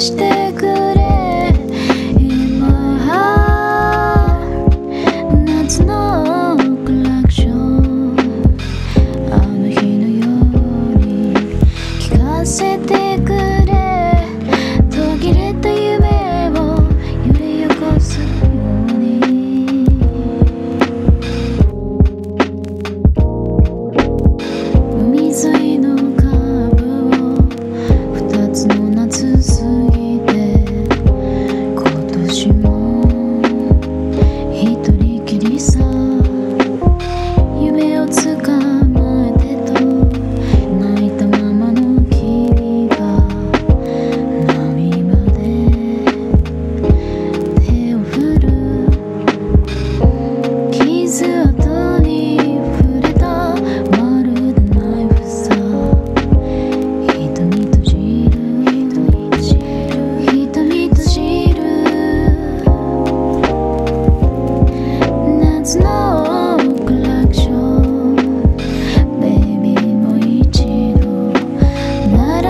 してくれ。今夏のクラクション。あの日のように聞かせてくれ。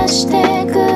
してく